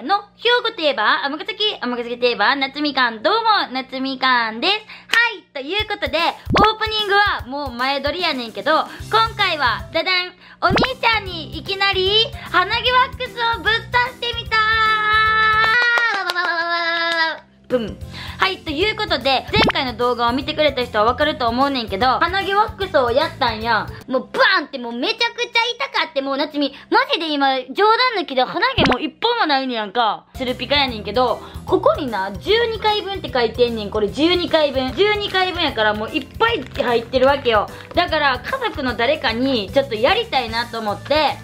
ーの、兵庫といえば、甘崎、尼崎といえば、夏みかん、どうも、夏みかんです。はい、ということで、オープニングはもう前撮りやねんけど、今回は、ダダン、お兄ちゃんにいきなり、鼻毛ワックスをぶっ刺してみはい、ということで、前回の動画を見てくれた人はわかると思うねんけど、鼻毛ワックスをやったんや。もうバーンってもうめちゃくちゃ痛かって、もう夏み、マジで今、冗談抜きで鼻毛もう一本もないねやんか。スルピカやねんけど、ここにな、12回分って書いてんねん。これ12回分。12回分やからもういっぱい入ってるわけよ。だから、家族の誰かにちょっとやりたいなと思って、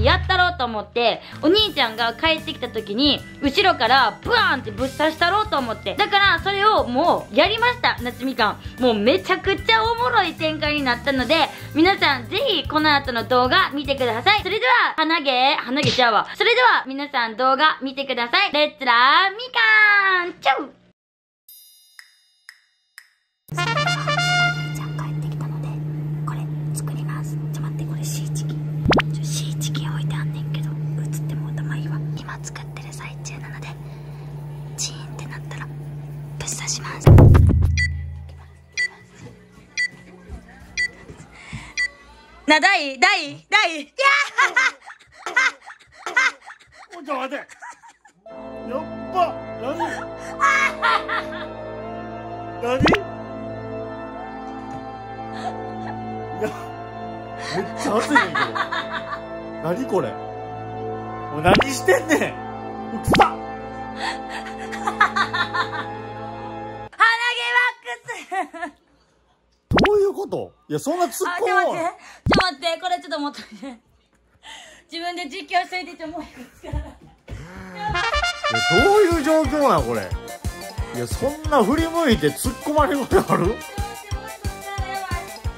にやったろうと思って、お兄ちゃんが帰ってきた時に、後ろからブワーンってぶっ刺したろうと思って。だから、それをもうやりました、夏みかん。もうめちゃくちゃおもろい展開になったので、皆さんぜひこの後の動画見てください。それでは、鼻毛、鼻毛ちゃうわ。それでは、皆さん動画見てください。レッツラーみかんちょう刺します。な、大、大、大、いやちょっと待て。やっば何？何？いやめっちゃ熱いねんけど。何これ？もう何してんねん？うくさ鼻こと？いやそんな突っあ、ちょっと込待って。ちょっむと待って。これちょっと持っといて。自分で実況しといてもう一個力。いやどういう状況なんこれ？いやそんな振り向いて突っ込まれることある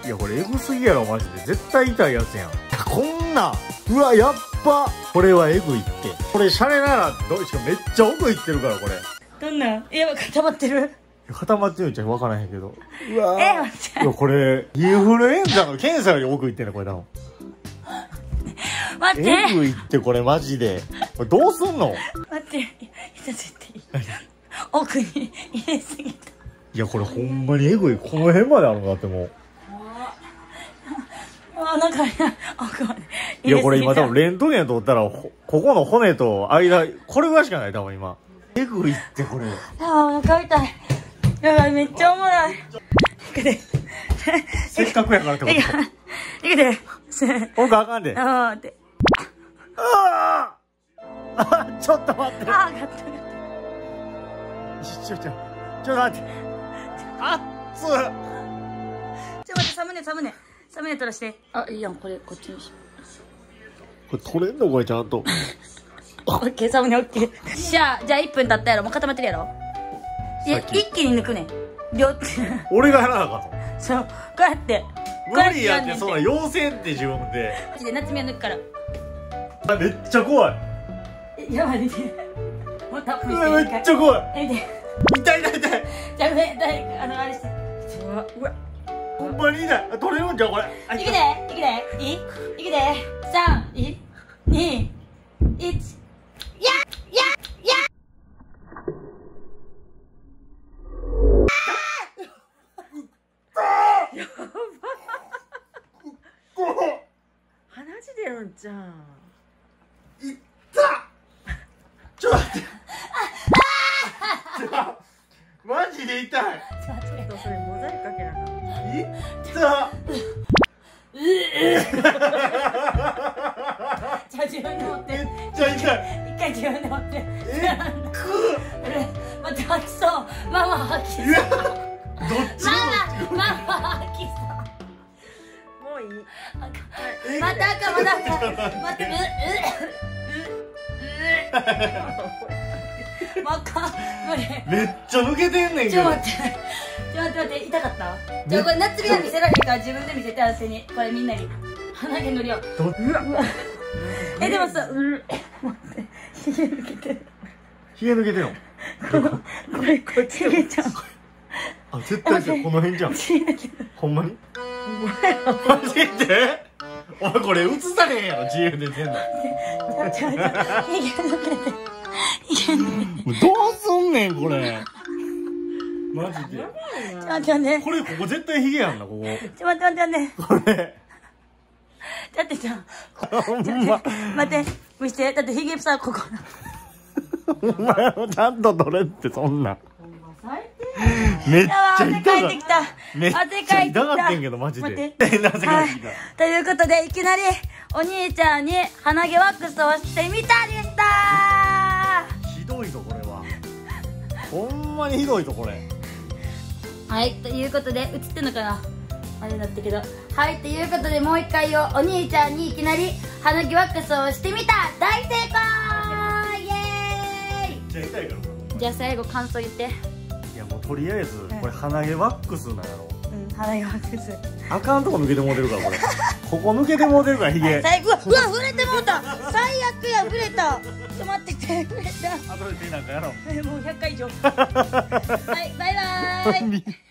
いやこれエグすぎやろマジで絶対痛いやつやんこんなうわやっばこれはエグいってこれシャレならどうしかもめっちゃ奥いってるからこれいどんなん？いや、固まってる。や固まってるんちゃう分からへんけど。うわえ待って。いやこれインフルエンザの検査より奥いってんねこれ多分。待って。エグいってこれマジで。これどうすんの？待って。いや一つ言っていい。奥に入れすぎた。いやこれほんまにエグい。この辺まであるのだってもう。あ、なんか、奥までいやこれ今多分レレントゲン取ったらほここの骨と間これぐらいしかない多分今。エグいってこれ。あ、お腹痛い。やばい、めっちゃおもろい。いくで。せっかくやからってこと？いくで。僕あかんでああーって。ああちょっと待ってあー、ガッとちょちょちょっと待ってあっつちょ、待って、サムネ、サムネ。サムネ取らして。あ、いいやん、これ、こっちにし。これ取れんの？これちゃんと オッケー、サムネオッケー。しゃあ、じゃあ1分経ったやろ。もう固まってるやろ。い一気に抜くねん。両手。俺がやらなあかんの？そう、こうやって。無理やってそんなこうや要請って自分でマジで夏美は抜くから。あめっちゃ怖いえやばい、見て。もうタップうして。わめっちゃ怖いえ、見て。痛い痛い痛いじゃあ、め、だい、あの、あれして。うわ、うわ。ほんまに痛いあ取れるんじゃんこれあいくで、いくで、いい？いくで。三、い、二、一。ややや鼻血出るんじゃん。いった！ちょっと待って。マジで痛い。また赤、また赤。待って、う、う、う、う。わか、無理。めっちゃ抜けてんねんけどちょっと待って。ちょっと待って、痛かったじゃあこれ夏美は見せられるから自分で見せて、私に。これみんなに。鼻毛の量。どうわえ、でもさ、う、待って。ひげ抜けてる。ひげ抜けてんのこれ、こっち。ひげちゃん。あ絶対この辺じゃんひげ抜けてる。ほんまにマジでお前これ映されへんやろ自由で出んのちょちょちょひげ抜けてる。んねん。もうどうすんねんこれマジでちょっと待ってね。これここ絶対ヒゲやんなここちょっと待って待って待って。これだってさ、ほんま待って、見して。だってヒゲさ、ここ。お前もちゃんと取れってそんなん最めっちあ、ゃ汗痛かってきた。めっちゃ汗かいてきた。痛かったんけどマジで待って。えなぜかはい聞いた。ということで、いきなり、お兄ちゃんに鼻毛ワックスをしてみたでしたひどいぞこれはほんまにひどいぞこれはい、ということで、映ってんのかなあれだったけど。はい、ということで、もう一回をお兄ちゃんにいきなり鼻毛ワックスをしてみた大成功イエーイめっちゃ痛いからこじゃあ最後感想言って。とりあえずこれ鼻毛ワックスなんやろ。うん、鼻毛ワックス。あかんとこ抜けてもうてるからこれ。ここ抜けてもうてるからヒゲ。最後、うわ、うわ、触れてもうた。最悪や、触れた。ちょ待ってて、触れた。後で手なんかやろう。もう100回以上。はい、バイバーイ